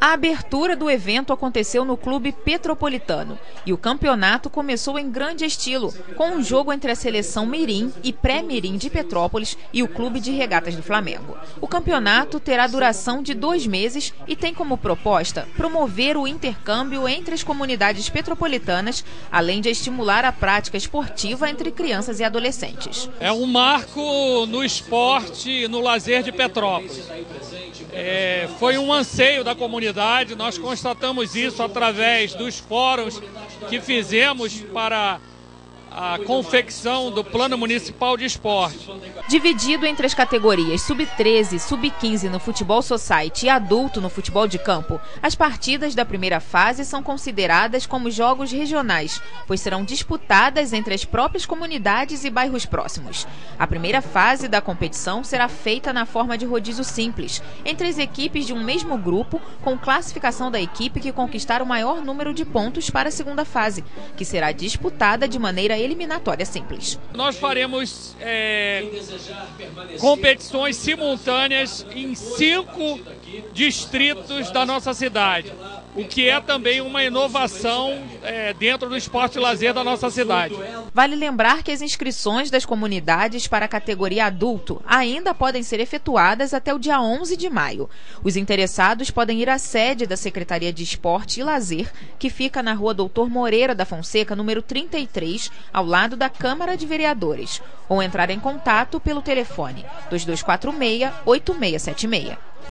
A abertura do evento aconteceu no Clube Petropolitano e o campeonato começou em grande estilo, com um jogo entre a seleção Mirim e Pré-Mirim de Petrópolis e o Clube de Regatas do Flamengo. O campeonato terá duração de dois meses e tem como proposta promover o intercâmbio entre as comunidades petropolitanas, além de estimular a prática esportiva entre crianças e adolescentes. É um marco no esporte e no lazer de Petrópolis. É, foi um anseio da comunidade, nós constatamos isso através dos fóruns que fizemos para a confecção do Plano Municipal de Esporte. Dividido entre as categorias sub-13, sub-15 no futebol society e adulto no futebol de campo, as partidas da primeira fase são consideradas como jogos regionais, pois serão disputadas entre as próprias comunidades e bairros próximos. A primeira fase da competição será feita na forma de rodízio simples, entre as equipes de um mesmo grupo, com classificação da equipe que conquistar o maior número de pontos para a segunda fase, que será disputada de maneira eliminatória simples. Nós faremos é, competições simultâneas em cinco distritos da nossa cidade o que é também uma inovação é, dentro do esporte e lazer da nossa cidade. Vale lembrar que as inscrições das comunidades para a categoria adulto ainda podem ser efetuadas até o dia 11 de maio. Os interessados podem ir à sede da Secretaria de Esporte e Lazer, que fica na rua Doutor Moreira da Fonseca, número 33, ao lado da Câmara de Vereadores, ou entrar em contato pelo telefone 2246 8676.